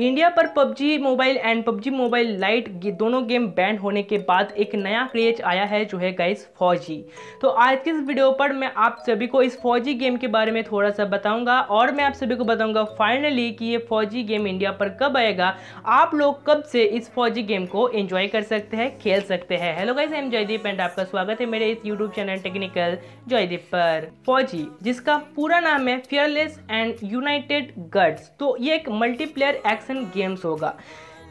India पर PUBG mobile and PUBG mobile lite दोनों game ban होने के बाद एक नया क्रेज आया है जो है गाइस फौजी। तो आज की इस वीडियो पर मैं आप सभी को इस फौजी गेम के बारे में थोड़ा सा बताऊँगा और मैं आप सभी को बताऊँगा फाइनली कि ये फौजी गेम इंडिया पर कब आएगा। आप लोग कब से इस फौजी गेम को एंजॉय कर सकते हैं, खेल सकते हैं। Hello guys am Jaydeep and आपका स्वागत है मेरे इस यूट्यूब चैनल टेक्निकल जयदीप पर। फौजी, जिसका पूरा नाम है फियरलेस एंड यूनाइटेड गड्स तो ये एक मल्टीप्लेयर एक्शन एक्शन गेम्स होगा।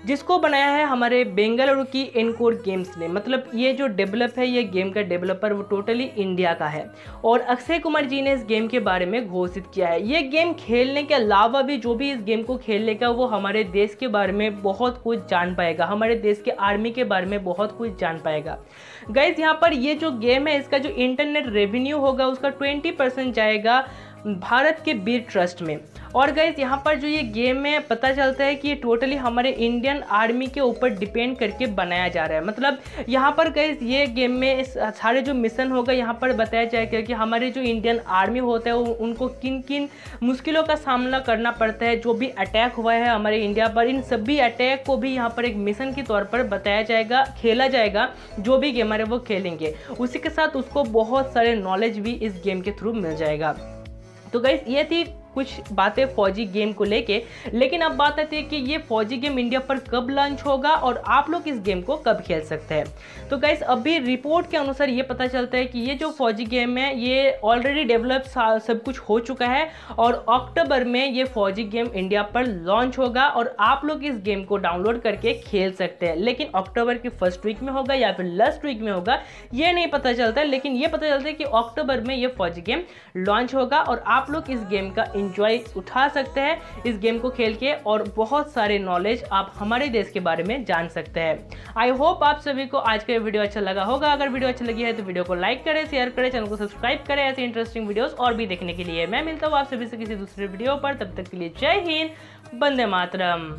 जिसको बनाया है हमारे बेंगलुरु की इनकोर गेम्स ने। मतलब ये जो डेवलप है, ये गेम का डेवलपर वो टोटली इंडिया का है। और अक्षय कुमार जी ने इस गेम के बारे में घोषित किया है। ये गेम खेलने के अलावा भी जो भी इस गेम को खेल लेगा वो हमारे देश के बारे में बहुत कुछ जान पाएगा। हमारे देश के आर्मी के बारे में बहुत कुछ जान पाएगा। गैस यहाँ पर ये जो गेम है, इसका जो इंटरनेट रेवेन्यू होगा, उसका ट्वेंटी जाएगा। भारत के बीर ट्रस्ट में। और गैस यहाँ पर जो ये गेम है पता चलता है कि ये टोटली हमारे इंडियन आर्मी के ऊपर डिपेंड करके बनाया जा रहा है। मतलब यहाँ पर गैस ये गेम में सारे जो मिशन होगा, यहाँ पर बताया जाएगा कि हमारे जो इंडियन आर्मी होता है उनको किन किन मुश्किलों का सामना करना पड़ता है, जो भी अटैक हुआ है हमारे इंडिया पर। इन सभी अटैक को भी यहाँ पर एक मिशन के तौर पर बताया जाएगा, खेला जाएगा, जो भी गेमर है वो खेलेंगे। उसी के साथ उसको बहुत सारे नॉलेज भी इस गेम के थ्रू मिल जाएगा। तो गई ये थी कुछ बातें फौजी गेम को लेके। लेकिन अब बात आती है कि ये फौजी गेम इंडिया पर कब लॉन्च होगा और आप लोग इस गेम को कब खेल सकते हैं। तो गाइस अभी रिपोर्ट के अनुसार ये पता चलता है कि ये जो फौजी गेम है, ये ऑलरेडी डेवलप सब कुछ हो चुका है और अक्टूबर में ये फौजी गेम इंडिया पर लॉन्च होगा और आप लोग इस गेम को डाउनलोड करके खेल सकते हैं। लेकिन अक्टूबर की फ़र्स्ट वीक में होगा या फिर लास्ट वीक में होगा, ये नहीं पता चलता लेकिन ये पता चलता है कि अक्टूबर में ये फौजी गेम लॉन्च होगा और आप लोग इस गेम का इंजॉय उठा सकते हैं इस गेम को खेल के और बहुत सारे नॉलेज आप हमारे देश के बारे में जान सकते हैं। आई होप आप सभी को आज का वीडियो अच्छा लगा होगा। अगर वीडियो अच्छी लगी है तो वीडियो को लाइक करें शेयर करें चैनल को सब्सक्राइब करें, ऐसे इंटरेस्टिंग वीडियोस और भी देखने के लिए। मैं मिलता हूँ आप सभी से किसी दूसरे वीडियो पर। तब तक के लिए जय हिंद बंदे मातरम।